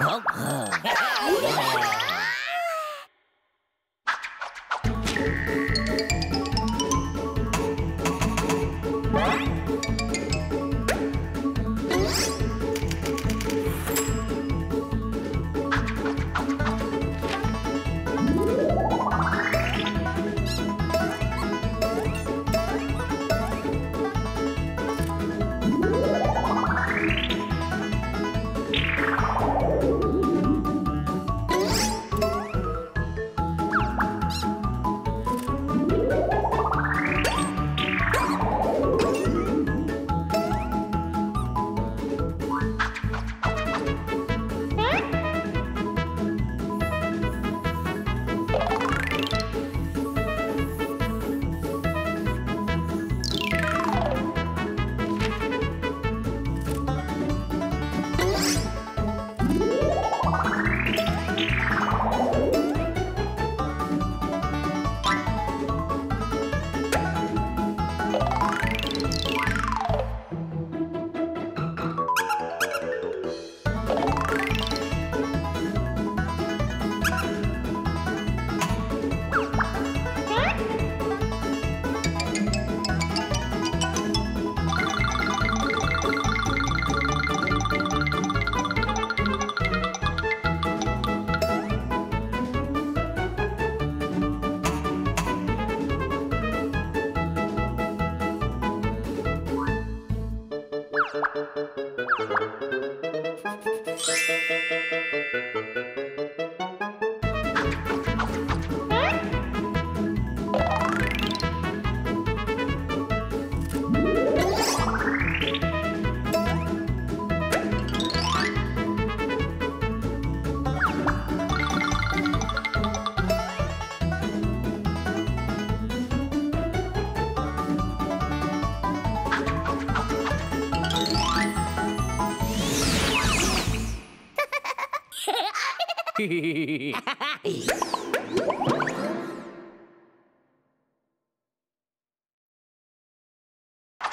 Không.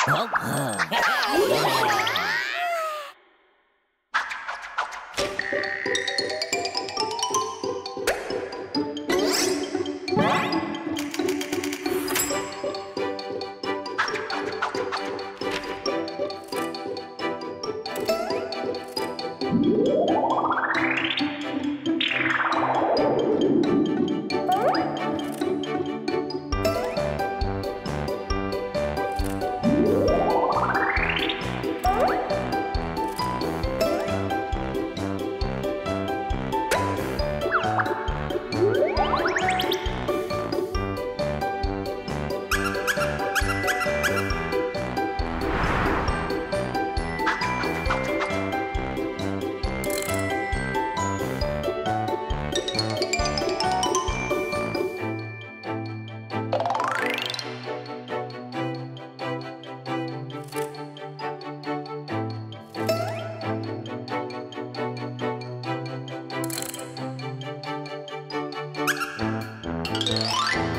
Oh, uh. Música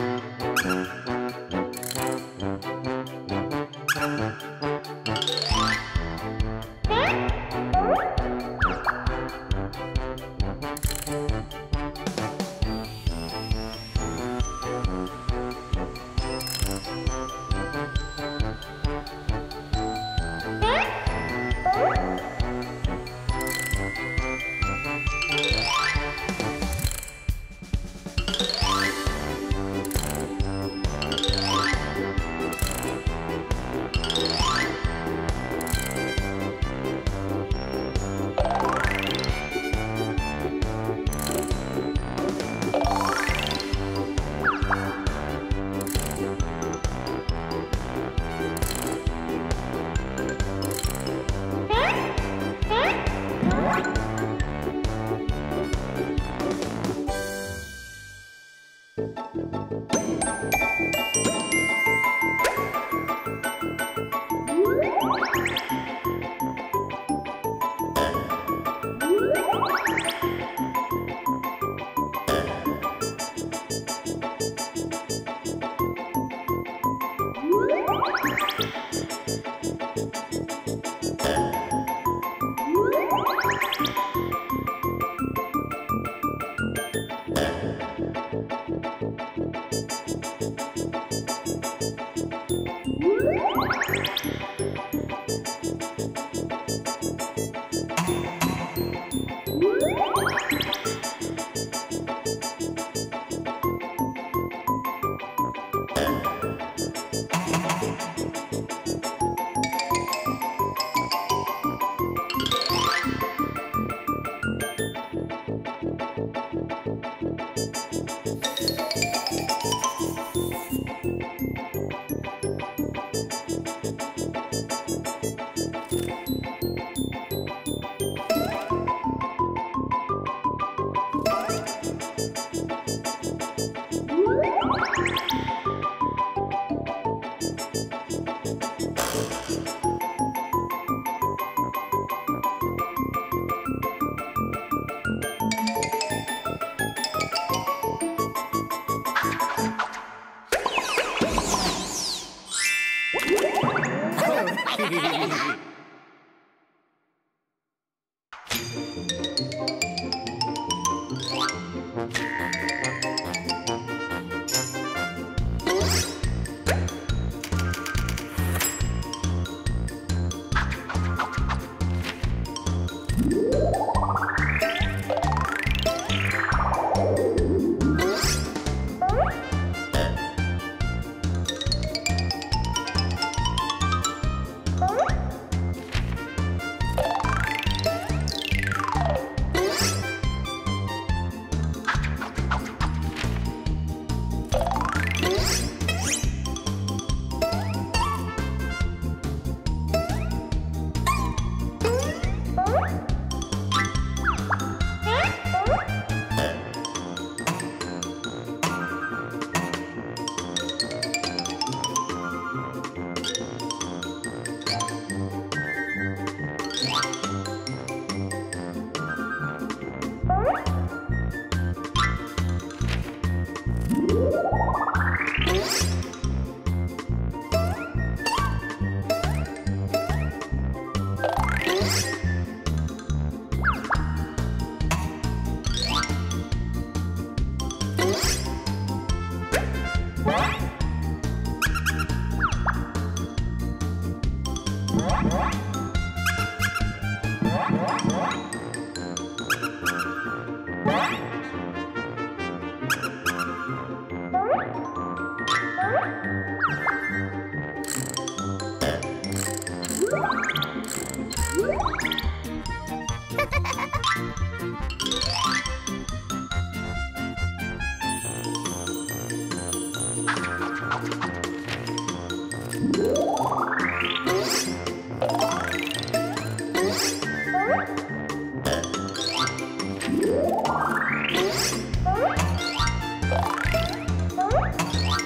Oh, my God.